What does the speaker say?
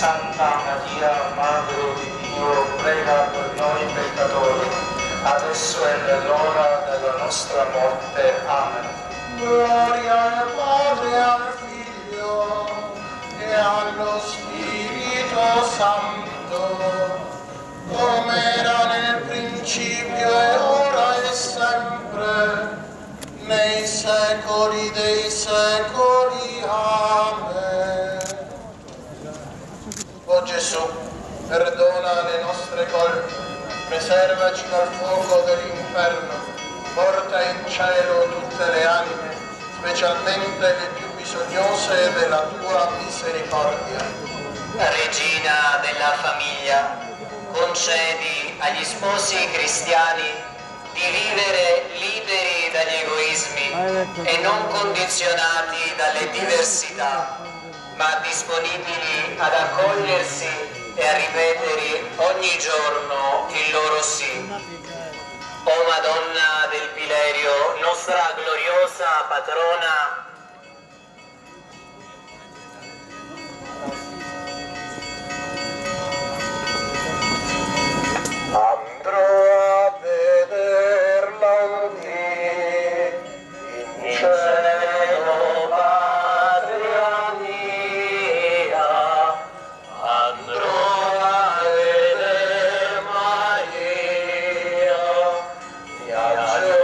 Santa Maria, Madre di Dio, prega per noi peccatori, adesso è nell'ora della nostra morte. Amen. Gloria al Padre, al Figlio e allo Spirito Santo, come era nel principio e ora e sempre, nei secoli dei secoli. Gesù, perdona le nostre colpe, preservaci dal fuoco dell'inferno, porta in cielo tutte le anime, specialmente le più bisognose della tua misericordia. Regina della famiglia, concedi agli sposi cristiani di vivere liberi dagli egoismi e non condizionati dalle diversità, ma disponibili ad accogliersi e a ripetere ogni giorno il loro sì. O Madonna del Pilerio, nostra gloriosa patrona, 아,